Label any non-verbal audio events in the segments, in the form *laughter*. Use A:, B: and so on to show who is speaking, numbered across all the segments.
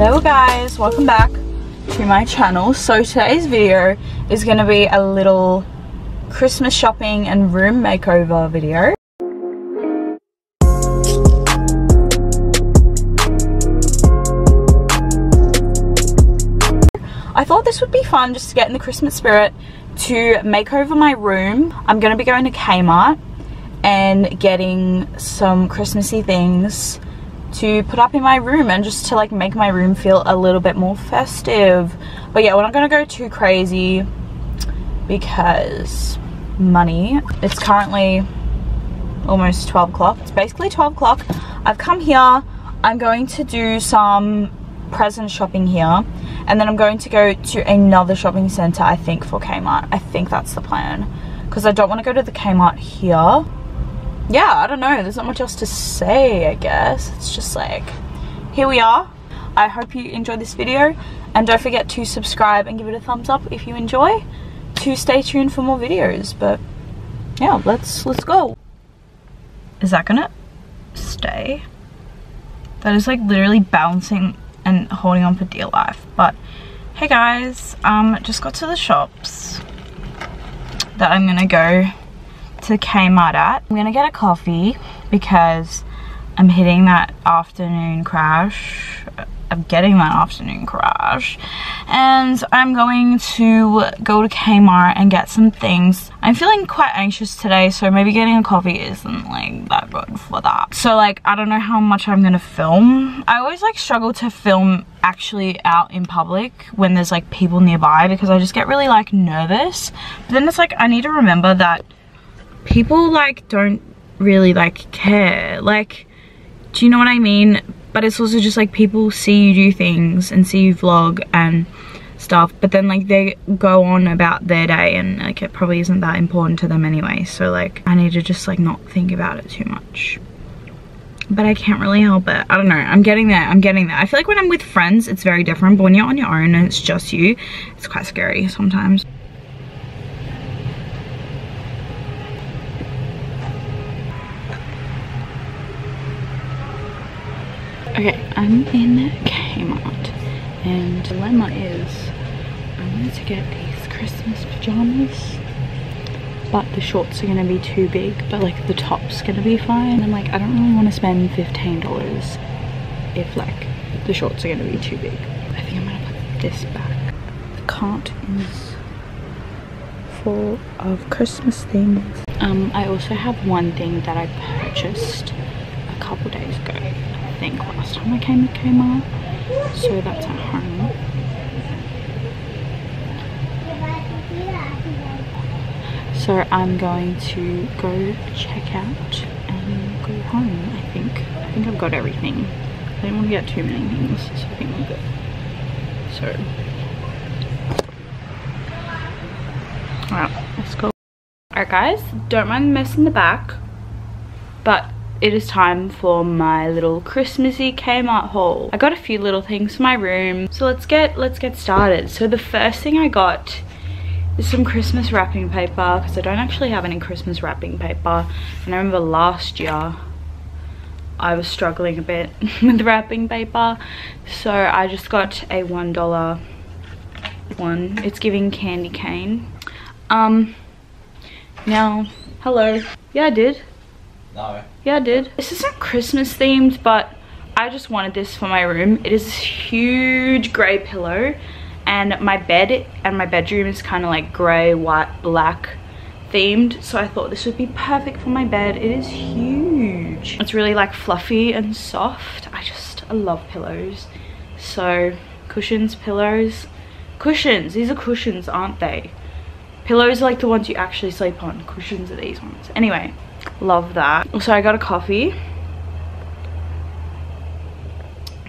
A: Hello guys, welcome back to my channel. So today's video is going to be a little Christmas shopping and room makeover video. I thought this would be fun just to get in the Christmas spirit to make over my room. I'm going to be going to Kmart and getting some Christmassy things to put up in my room and just to like make my room feel a little bit more festive. But yeah we're not gonna go too crazy because money. It's currently almost 12 o'clock. It's basically 12 o'clock. I've come here. I'm going to do some present shopping here. And then I'm going to go to another shopping center I think for Kmart. I think that's the plan. Because I don't want to go to the Kmart here yeah, I don't know. There's not much else to say, I guess. It's just like, here we are. I hope you enjoyed this video. And don't forget to subscribe and give it a thumbs up if you enjoy. To stay tuned for more videos. But yeah, let's let's go. Is that gonna stay? That is like literally bouncing and holding on for dear life. But hey guys, um, just got to the shops that I'm gonna go to Kmart at. I'm gonna get a coffee because I'm hitting that afternoon crash. I'm getting that afternoon crash. And I'm going to go to Kmart and get some things. I'm feeling quite anxious today, so maybe getting a coffee isn't like that good for that. So like, I don't know how much I'm gonna film. I always like struggle to film actually out in public when there's like people nearby because I just get really like nervous. But then it's like, I need to remember that people like don't really like care like do you know what I mean but it's also just like people see you do things and see you vlog and stuff but then like they go on about their day and like it probably isn't that important to them anyway so like I need to just like not think about it too much but I can't really help it. I don't know. I'm getting there. I'm getting there. I feel like when I'm with friends, it's very different. But when you're on your own and it's just you, it's quite scary sometimes. I'm in Kmart and the dilemma is I wanted to get these Christmas pajamas but the shorts are gonna be too big but like the top's gonna be fine. I'm like I don't really want to spend $15 if like the shorts are gonna be too big. I think I'm gonna put this back. The cart is full of Christmas things. Um, I also have one thing that I purchased couple days ago I think last time I came to Kmart. So that's at home. So I'm going to go check out and go home, I think. I think I've got everything. I don't want to get too many things, so I think we're good. So, alright, let's go. Alright guys, don't mind the mess in the back, but it is time for my little Christmassy Kmart haul. I got a few little things for my room. So let's get let's get started. So the first thing I got is some Christmas wrapping paper because I don't actually have any Christmas wrapping paper. And I remember last year I was struggling a bit *laughs* with wrapping paper. So I just got a $1 one. It's giving candy cane. Um, now, hello. Yeah, I did.
B: No.
A: Yeah, I did. This isn't Christmas themed, but I just wanted this for my room. It is this huge grey pillow and my bed and my bedroom is kind of like grey, white, black themed. So I thought this would be perfect for my bed. It is huge. It's really like fluffy and soft. I just I love pillows. So cushions, pillows, cushions. These are cushions, aren't they? Pillows are like the ones you actually sleep on. Cushions are these ones. Anyway, love that. So i got a coffee.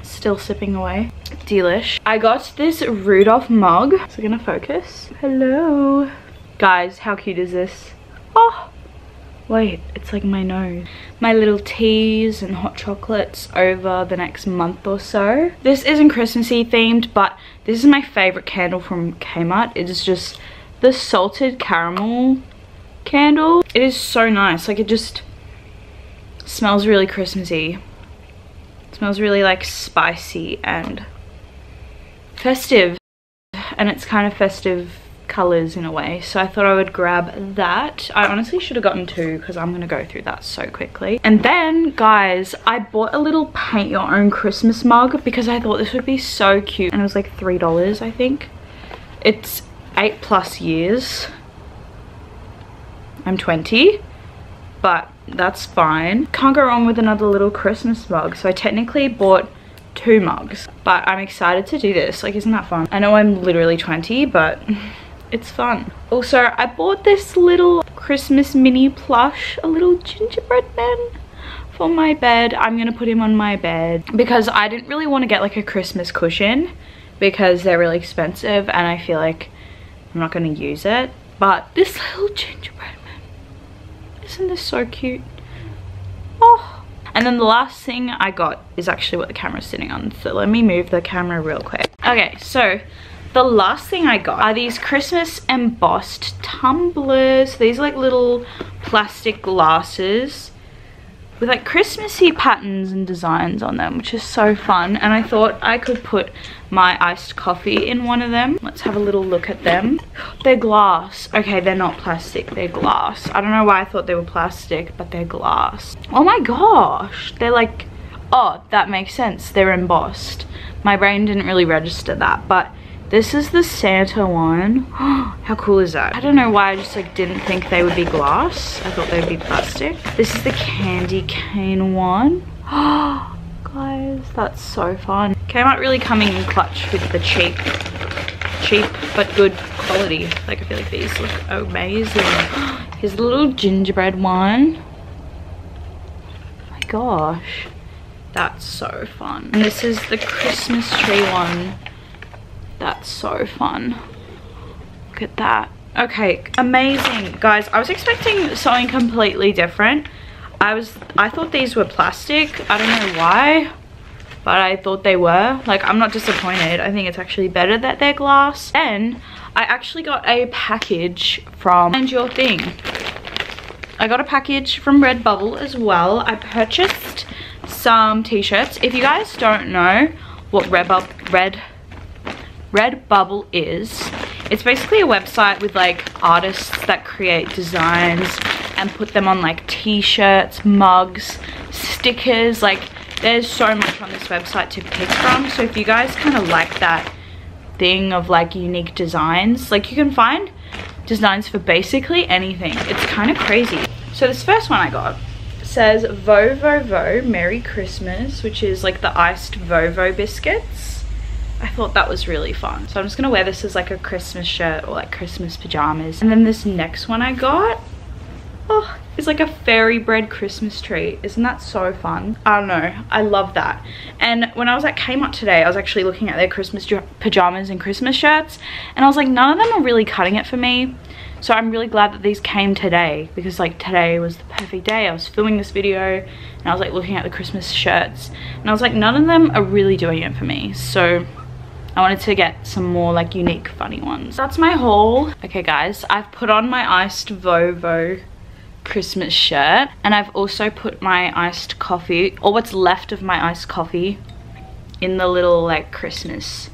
A: Still sipping away. Delish. I got this rudolph mug. Is it gonna focus? Hello. Guys how cute is this? Oh! Wait it's like my nose. My little teas and hot chocolates over the next month or so. This isn't christmassy themed but this is my favorite candle from kmart. It is just the salted caramel candle. It is so nice. Like it just smells really Christmassy. It smells really like spicy and festive. And it's kind of festive colors in a way. So I thought I would grab that. I honestly should have gotten two because I'm gonna go through that so quickly. And then guys I bought a little paint your own Christmas mug because I thought this would be so cute. And it was like three dollars I think. It's eight plus years I'm 20 but that's fine can't go wrong with another little Christmas mug so I technically bought two mugs but I'm excited to do this like isn't that fun I know I'm literally 20 but *laughs* it's fun. Also, I bought this little Christmas mini plush, a little gingerbread man for my bed. I'm gonna put him on my bed because I didn't really want to get like a Christmas cushion because they're really expensive and I feel like I'm not gonna use it. But this *laughs* little gingerbread isn't this so cute? Oh. And then the last thing I got is actually what the camera's sitting on. So let me move the camera real quick. Okay, so the last thing I got are these Christmas embossed tumblers. These like little plastic glasses with like Christmassy patterns and designs on them, which is so fun. And I thought I could put my iced coffee in one of them. Let's have a little look at them. *gasps* They're glass. Okay, they're not plastic, they're glass. I don't know why I thought they were plastic, but they're glass. Oh my gosh, they're like, oh, that makes sense. They're embossed. My brain didn't really register that, but this is the Santa one. *gasps* How cool is that? I don't know why I just like didn't think they would be glass. I thought they would be plastic. This is the candy cane one. *gasps* Guys, that's so fun. Kmart really coming in clutch with the cheap, cheap but good quality. Like I feel like these look amazing. *gasps* Here's a little gingerbread one. Oh my gosh. That's so fun. And this is the Christmas tree one that's so fun. Look at that. Okay, amazing. Guys, I was expecting something completely different. I was, I thought these were plastic. I don't know why, but I thought they were. Like, I'm not disappointed. I think it's actually better that they're glass. And I actually got a package from And Your Thing. I got a package from Redbubble as well. I purchased some t-shirts. If you guys don't know what Redbubble, Red Redbubble is, it's basically a website with like artists that create designs and put them on like t-shirts, mugs, stickers, like there's so much on this website to pick from. So if you guys kind of like that thing of like unique designs, like you can find designs for basically anything. It's kind of crazy. So this first one I got says Vo Vo Vo Merry Christmas, which is like the iced Vovo biscuits. I thought that was really fun. So I'm just gonna wear this as like a Christmas shirt or like Christmas pajamas. And then this next one I got, oh, is like a fairy bread Christmas tree. Isn't that so fun? I don't know, I love that. And when I was at Kmart today, I was actually looking at their Christmas pajamas and Christmas shirts. And I was like, none of them are really cutting it for me. So I'm really glad that these came today because like today was the perfect day. I was filming this video and I was like looking at the Christmas shirts and I was like, none of them are really doing it for me. So I wanted to get some more like unique funny ones. That's my haul. Okay guys, I've put on my iced Vovo Christmas shirt and I've also put my iced coffee or what's left of my iced coffee in the little like Christmas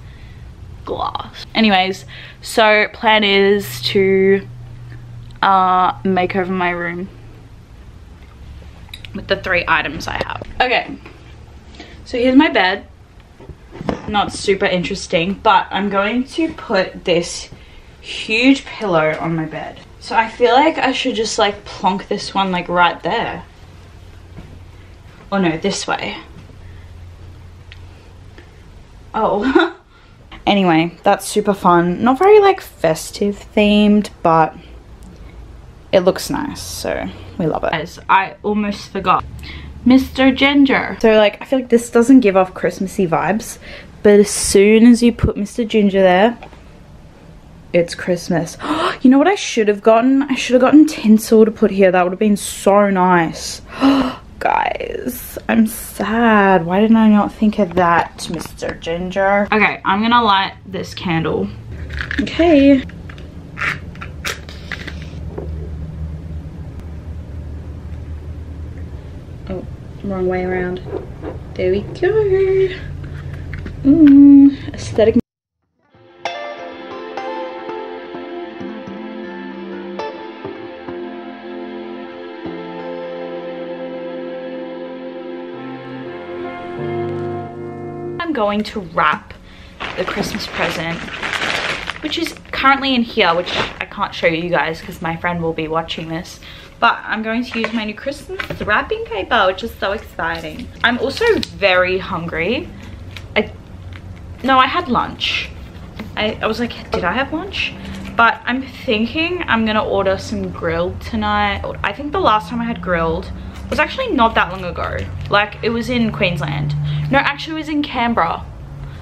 A: glass. Anyways, so plan is to uh, make over my room with the three items I have. Okay, so here's my bed not super interesting, but I'm going to put this huge pillow on my bed. So I feel like I should just like plonk this one like right there. Oh no, this way. Oh. *laughs* anyway, that's super fun. Not very like festive themed, but it looks nice, so we love it. Guys, I almost forgot. Mr. Ginger. So like, I feel like this doesn't give off Christmassy vibes, but as soon as you put Mr. Ginger there, it's Christmas. *gasps* you know what I should have gotten? I should have gotten tinsel to put here. That would have been so nice. *gasps* Guys, I'm sad. Why didn't I not think of that, Mr. Ginger? Okay, I'm gonna light this candle. Okay. Oh, wrong way around. There we go mm, aesthetic I'm going to wrap the Christmas present which is currently in here which I can't show you guys because my friend will be watching this but I'm going to use my new Christmas wrapping paper which is so exciting. I'm also very hungry no, I had lunch. I, I was like, did I have lunch? But I'm thinking I'm gonna order some Grill'd tonight. I think the last time I had Grill'd was actually not that long ago. Like it was in Queensland. No, actually it was in Canberra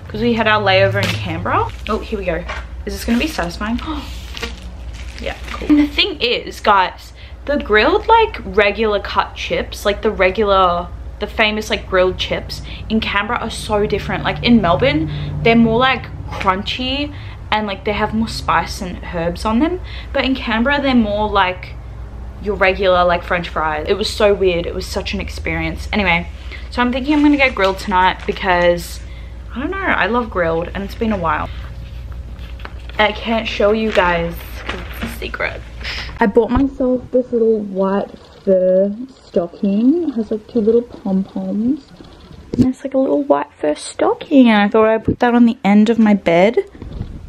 A: because we had our layover in Canberra. Oh, here we go. Is this gonna be satisfying? *gasps* yeah, cool. And the thing is, guys, the Grill'd like regular cut chips, like the regular the famous like Grill'd chips in Canberra are so different. Like in Melbourne, they're more like crunchy and like they have more spice and herbs on them. But in Canberra, they're more like your regular like french fries. It was so weird. It was such an experience. Anyway, so I'm thinking I'm gonna get Grill'd tonight because I don't know, I love Grill'd and it's been a while. I can't show you guys because it's a secret. I bought myself this little white fur stocking. It has like two little pom-poms. And it's like a little white fur stocking and I thought I'd put that on the end of my bed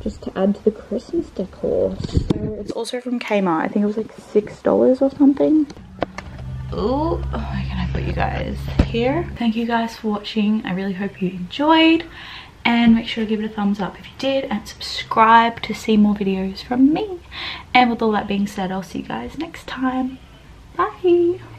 A: just to add to the Christmas decor. So it's also from Kmart. I think it was like $6 or something. Ooh, oh, can I put you guys here? Thank you guys for watching. I really hope you enjoyed. And make sure to give it a thumbs up if you did. And subscribe to see more videos from me. And with all that being said, I'll see you guys next time. Bye.